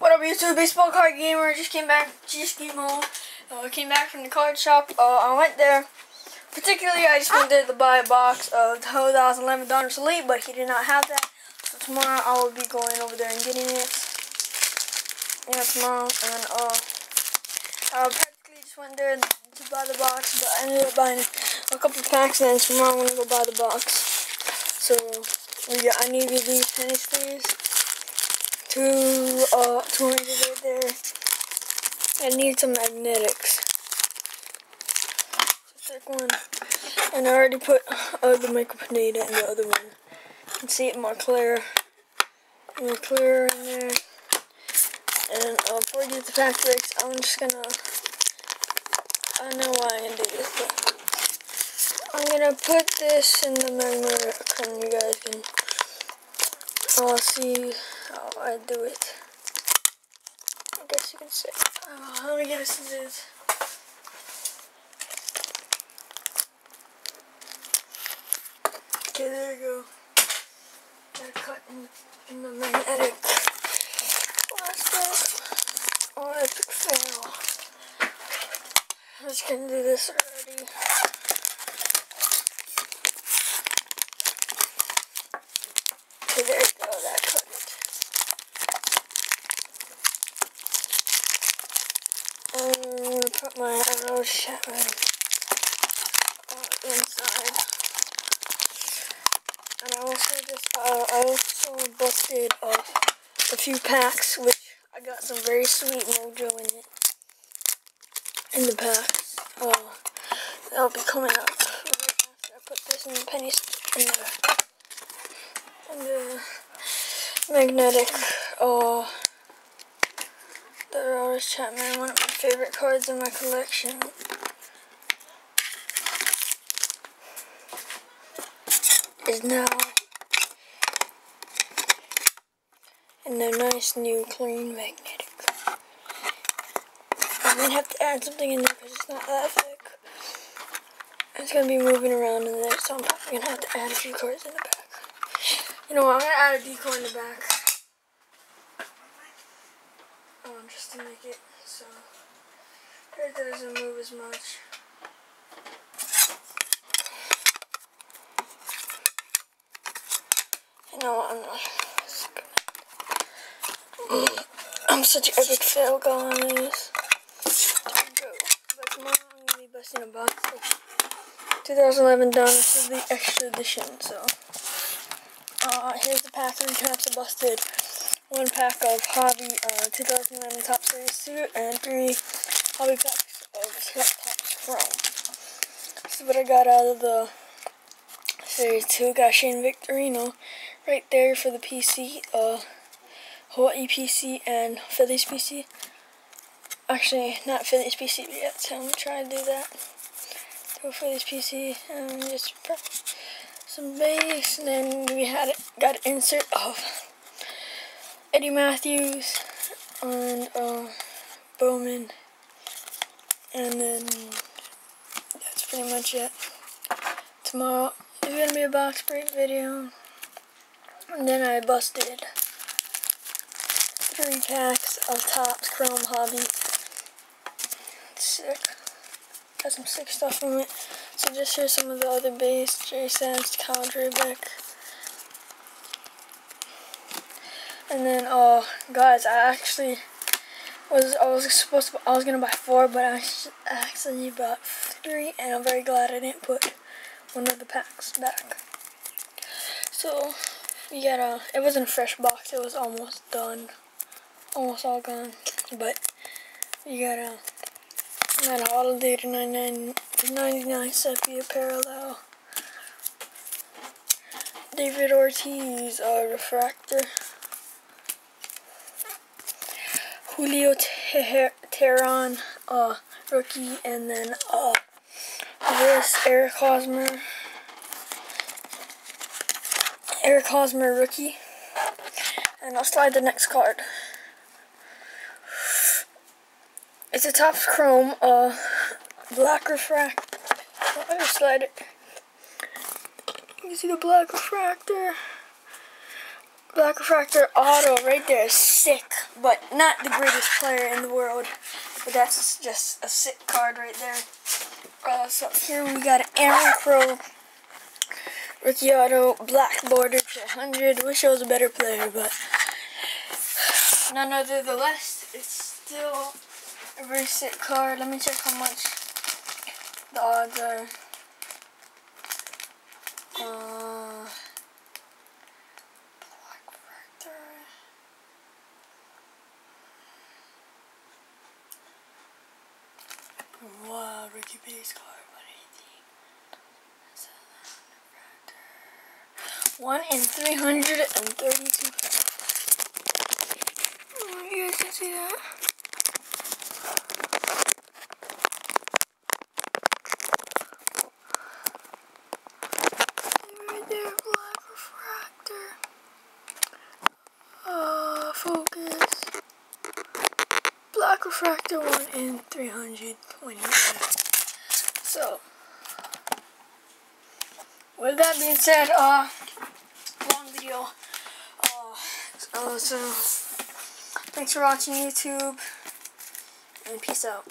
What up, YouTube? Baseball card gamer. Just came back. Just came home. Uh, came back from the card shop. Uh, I went there. Particularly, I just went there to buy a box of 2011 Donruss Elite, but he did not have that. So tomorrow I will be going over there and getting it. Yeah, tomorrow. And uh, I practically just went there to buy the box, but I ended up buying a couple packs, and then tomorrow I'm gonna go buy the box. So got. I needed these penny sleeves two uh two right there. I need some magnetics. Thick one. And I already put uh, the makeup data in the other one. You can see it more clear. More clear in there. And uh, before I get the pack breaks, I'm just gonna I know why I'm gonna do this, but I'm gonna put this in the magnet and you guys can uh, see how I do it. I guess you can say. Let me get this to this. Okay, there you go. Got cut in, in the magnetic plastic. Oh, epic fail. I was gonna do this already. Okay, there you go. That cut gonna put my arrow uh, inside. And I also just, uh, I also busted uh, a few packs, which I got some very sweet mojo in it. In the packs. Uh, that'll be coming up right after I put this in the penny in the and the magnetic, oh, the Aroldis Chapman, one of my favorite cards in my collection. Is now in the nice new clean magnetic. I might have to add something in there because it's not that thick. It's to be moving around in there, so I'm to have to add a few cards in the back. You know what, I'm to add a decoy in the back. Um, just to make it so it doesn't move as much. You know what, I'm not. I'm such an epic fail guy on this. But tomorrow I'm to be busting a box of 2011 done. This is the extra edition, so. Uh, here's the pack recaps I busted. One pack of Hobby uh, 2011 Topps Series suit and three Hobby packs of Topps Chrome. This is what I got out of the Series 2. Got Shane Victorino right there for the PC. Uh, Hawaii PC and Phillies PC. Actually, not Phillies PC yet, so I'm gonna try to do that. Do Phillies PC and just some base, and then we had it, got an insert of Eddie Mathews and uh, Bowman, and then that's pretty much it. Tomorrow is gonna be a box break video, and then I busted three packs of Topps Chrome Hobby. Sick. Got some sick stuff from it. So just here's some of the other base. J Sands, Drabek. And then, oh, guys, I actually was, I was supposed to, I was to buy four, but I actually bought three, and I'm very glad I didn't put one of the packs back. So, we got a, it wasn't a fresh box, it was almost done. Almost all gone. But, you got a, got a Holliday to 99 99 sepia parallel. David Ortiz, uh, refractor. Julio Teheran, uh, rookie, and then uh, this Eric Hosmer. Eric Hosmer, rookie. And I'll slide the next card. It's a Topps Chrome, uh, black refractor. Oh, I just slide it. You can see the black refractor. Black refractor auto right there. Sick. But not the greatest player in the world. But that's just a sick card right there. Uh, so here we got Aaron Crow Ricciardo black border to 100. Wish I was a better player, but none other the less. It's still a very sick card. Let me check how much the odds are. Uh, Wow, Ricky base card, 180. One in 332 Oh, you guys can see that. Right there, black refractor. Uh, focus. Black refractor 1 in 328. So, with that being said, uh, long video. Uh, so, thanks for watching YouTube, and peace out.